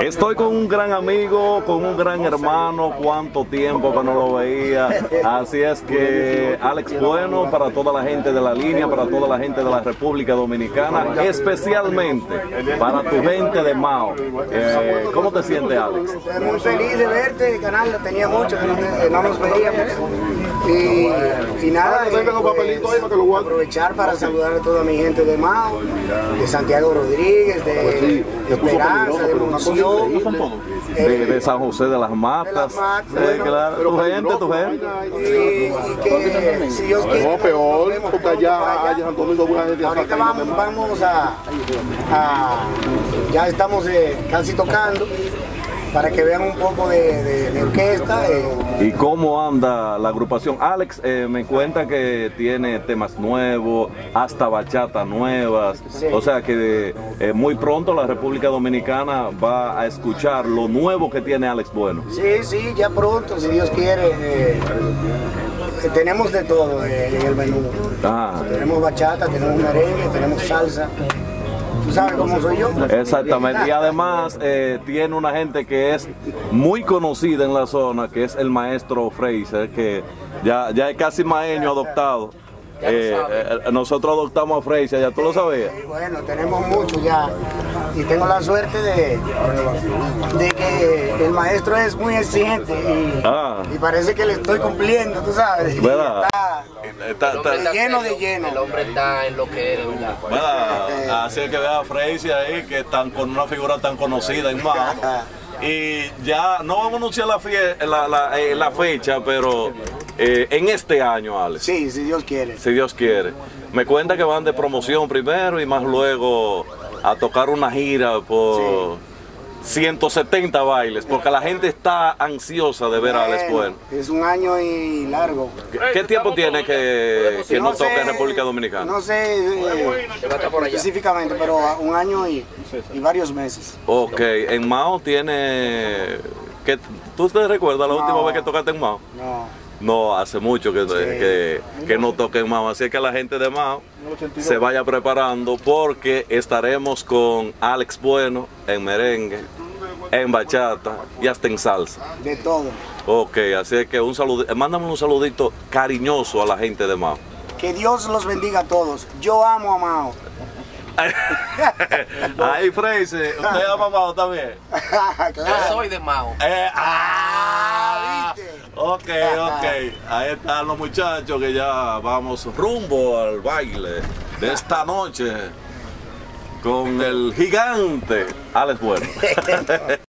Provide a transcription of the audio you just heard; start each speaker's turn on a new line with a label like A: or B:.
A: Estoy con un gran amigo, con un gran hermano, cuánto tiempo que no lo veía. Así es que Alex Bueno para toda la gente de la línea, para toda la gente de la República Dominicana, especialmente para tu gente de Mao. Eh, ¿Cómo te sientes, Alex?
B: Muy feliz de verte, canal, tenía mucho que no, nos veíamos. Y, y nada, eh, pues, aprovechar para saludar a toda mi gente de Mao, de Santiago Rodríguez, de Esperanza, de Monción.
A: De, de San José de las Matas.
B: Matas,
A: Sí,
B: bueno.
A: claro. Tu gente, tu gente.
B: Y, que si Dios quiere,
C: No, peor, porque allá,
B: allá
C: Santo Domingo, buena gente.
B: Ahorita vamos, vamos a, a- ya estamos eh, casi tocando para que vean un poco de, de- de orquesta. eh,
A: ¿Y cómo anda la agrupación? Alex eh, me cuenta que tiene temas nuevos, hasta bachata nuevas.
B: Sí.
A: O sea que eh, muy pronto la República Dominicana va a escuchar lo nuevo que tiene Alex Bueno.
B: Sí, sí, ya pronto, si Dios quiere. tenemos de todo en el menú.
A: Ah,
B: Tenemos bachata, tenemos merengue, tenemos salsa. ¿Tú sabes cómo soy yo?
A: exactamente. Y además eh, tiene una gente que es muy conocida en la zona, que es el maestro Fraser, que ya, ya es casi maeño adoptado. Eh, eh, nosotros adoptamos a Fraser, ya tú lo sabías.
B: Y bueno, tenemos mucho ya. Y tengo la suerte de, de que el maestro es muy exigente y,
A: Ah.
B: y parece que le estoy cumpliendo, tú sabes. Está-
A: Está- está-
B: está lleno de lleno.
D: El hombre está en lo que es,
A: así que vea a Freisy ahí, que están con una figura tan conocida en Mao. Y ya no vamos a anunciar la, fie- la, la- eh, la fecha, pero eh, en este año, Alex,
B: Sí, si Dios quiere.
A: si Dios quiere. Me cuenta que van de promoción primero y más luego a tocar una gira por 170 bailes, porque la gente está ansiosa de ver a Alex Bueno.
B: Es un año y largo.
A: ¿Qué, qué tiempo tiene que, que no
B: sé,
A: toca en República Dominicana?
B: No sé eh, específicamente, pero un año y, y varios meses.
A: Ok, en Mao tiene... ¿qué- ¿Tú te recuerdas la última
B: No.
A: vez que tocaste en Mao?
B: No.
A: No, hace mucho que, que, que no toque en Mao. Así que la gente de Mao se vaya preparando porque estaremos con Alex Bueno en merengue, en bachata y hasta en salsa.
B: De todo.
A: Ok, así que un saludo, mándame un saludito cariñoso a la gente de Mao.
B: Que Dios los bendiga a todos. Yo amo a Mao.
A: Ahí, Freise, ¿usted ama a Mao también?
D: Yo soy de Mao.
A: Eh, ah. Ok, ok. Ahí están los muchachos que ya vamos rumbo al baile de esta noche con el gigante Alex Bueno.